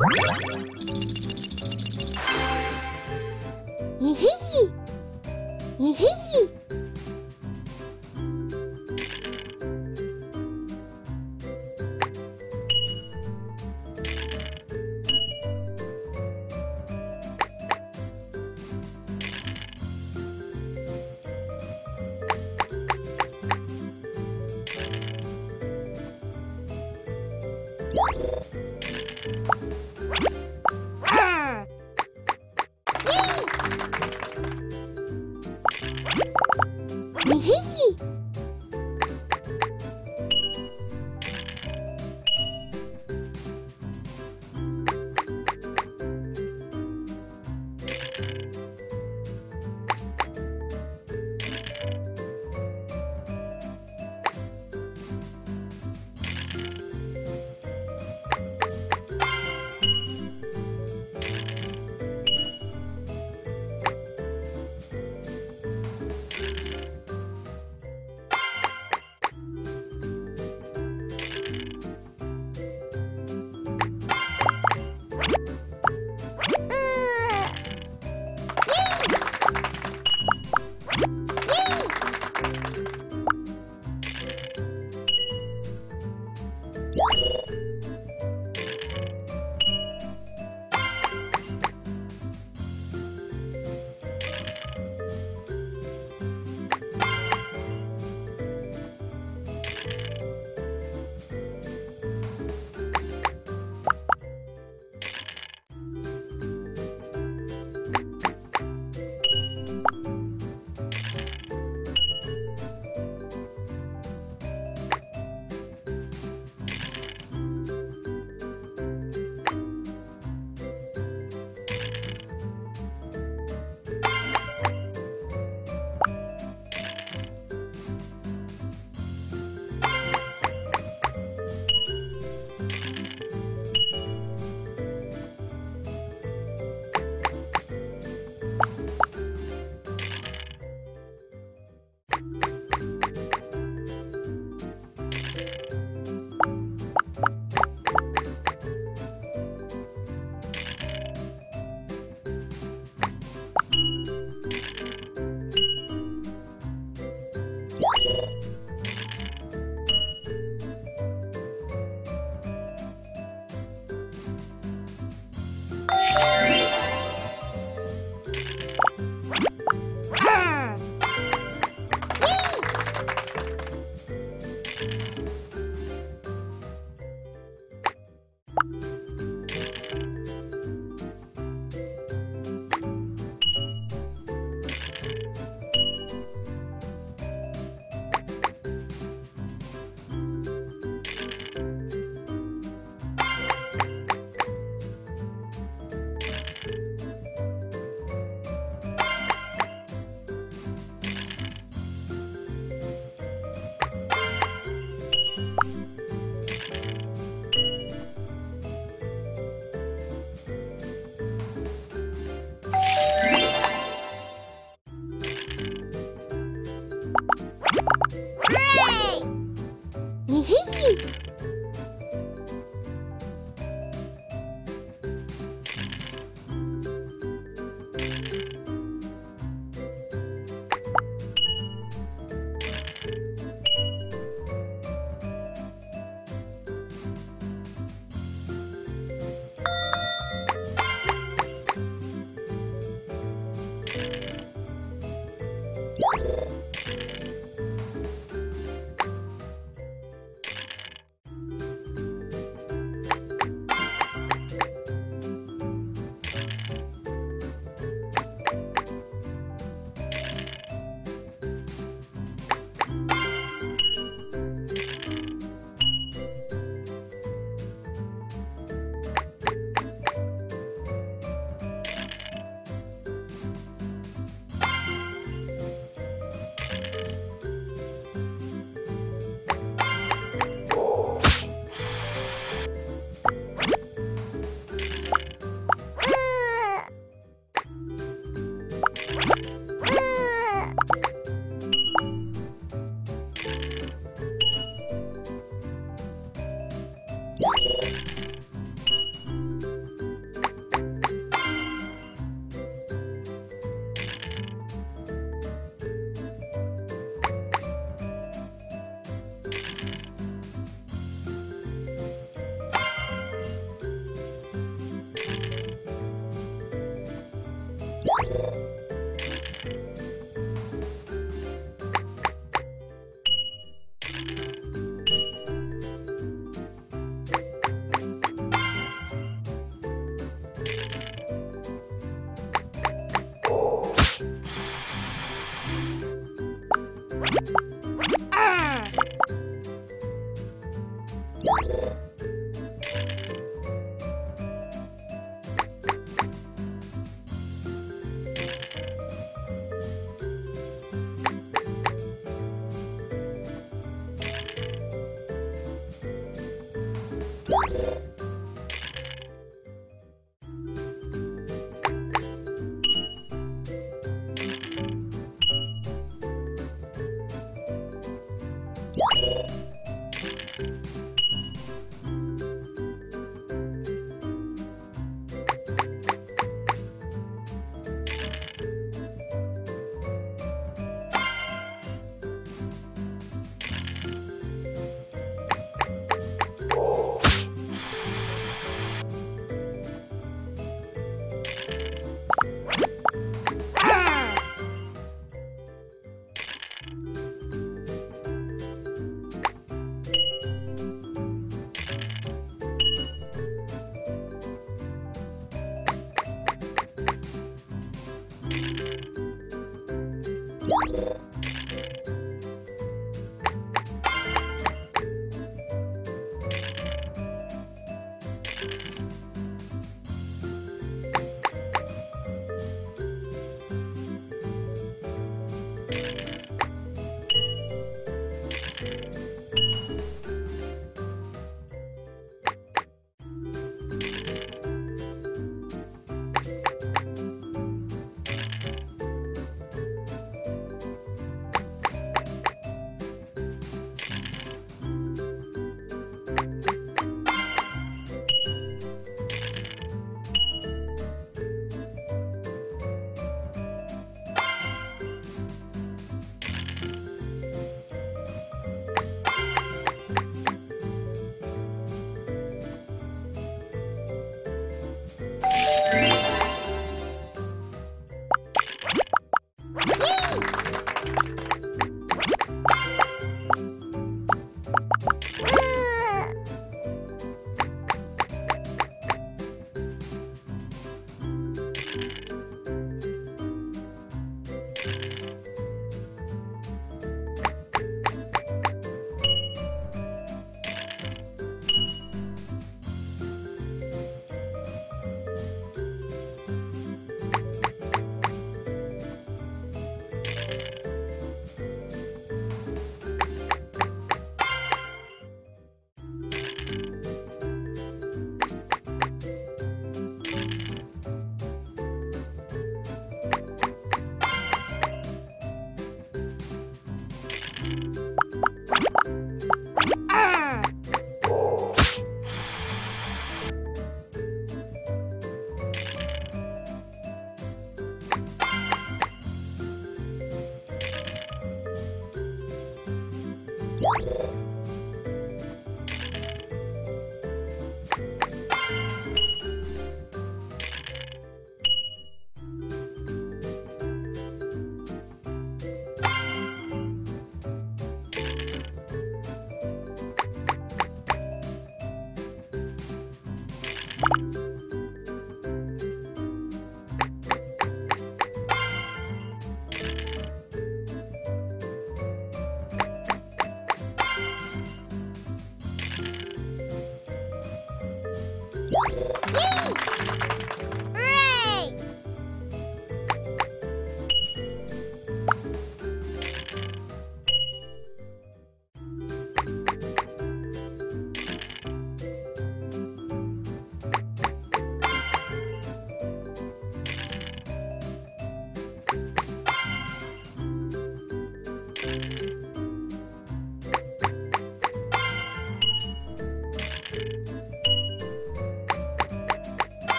Yee-hee.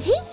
hey.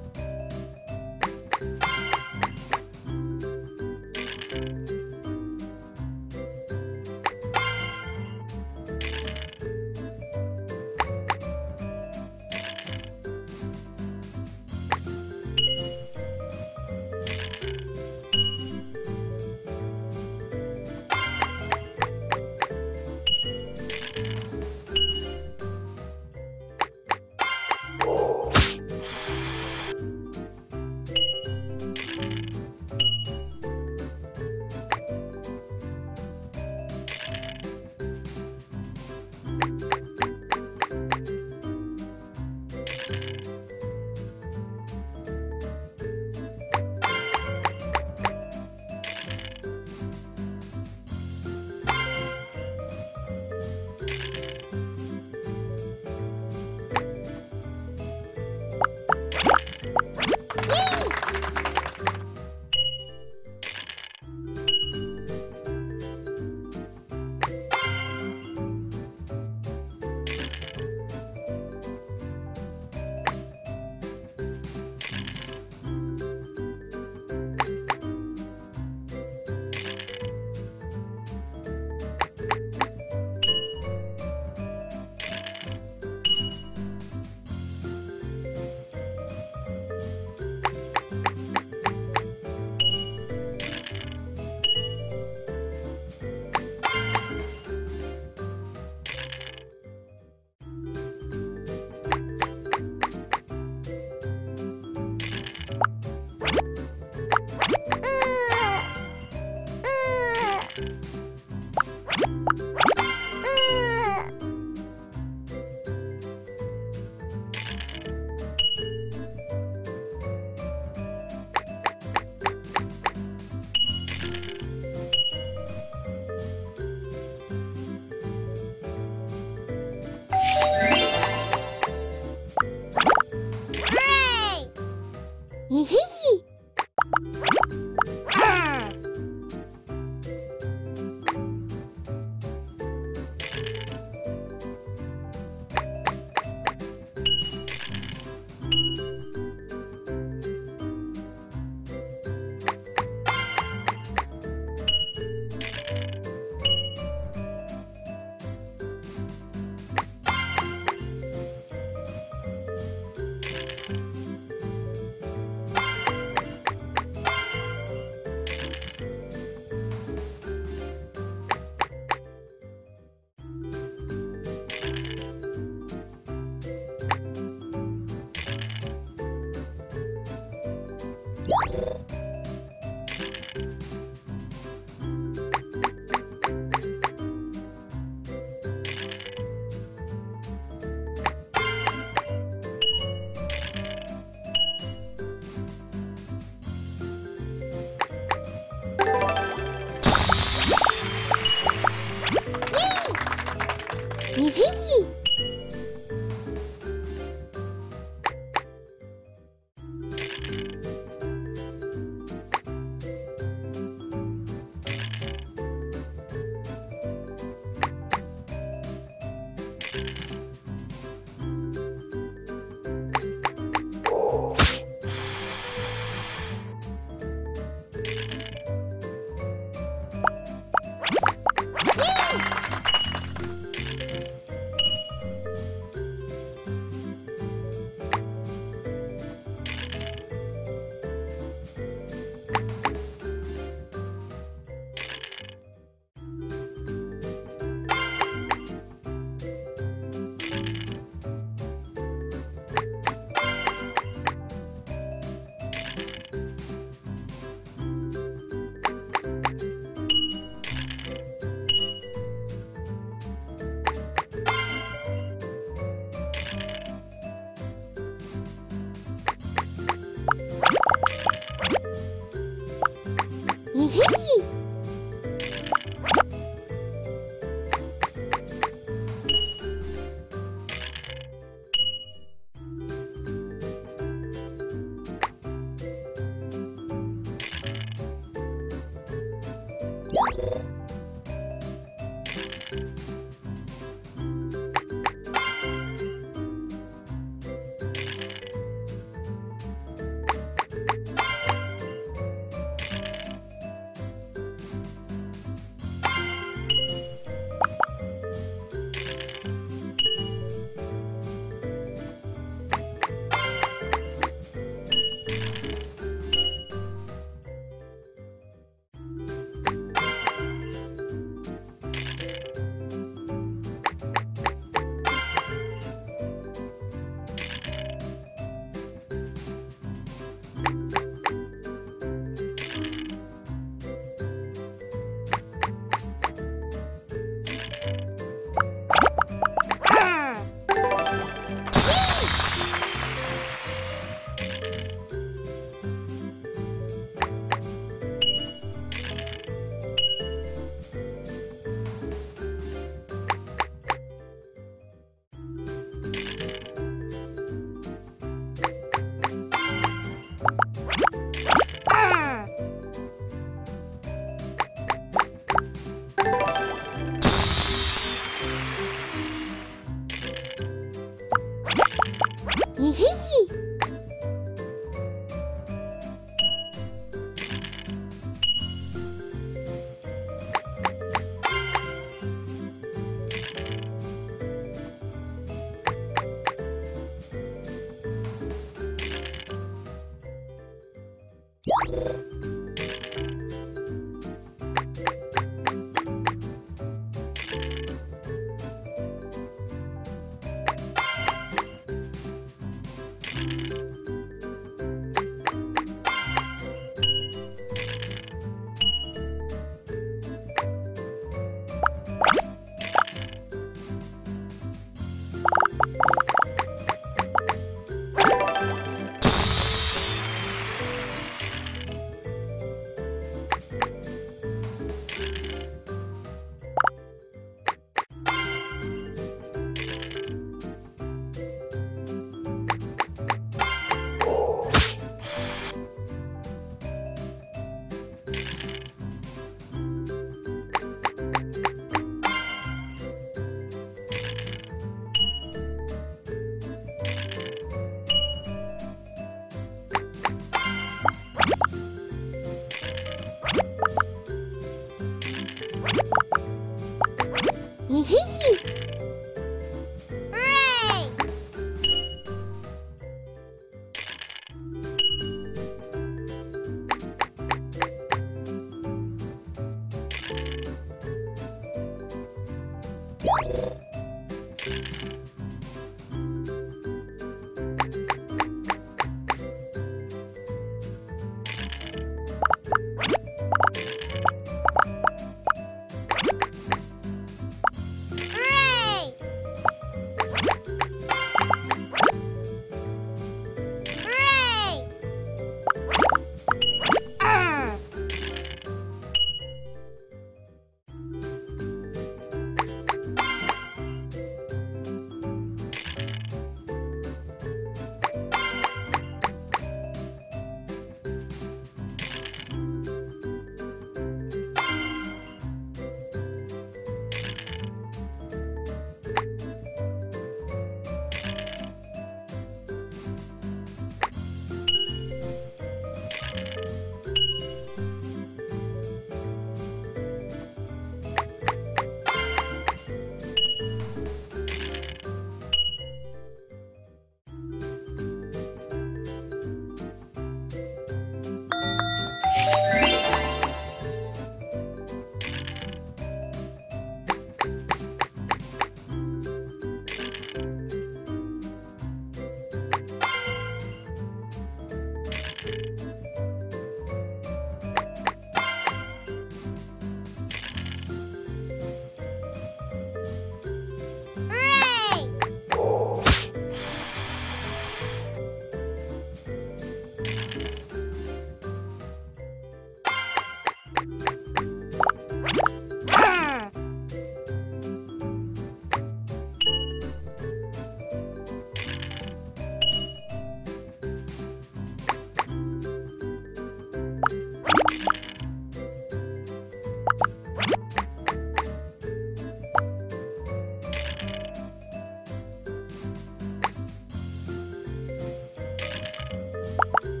うん。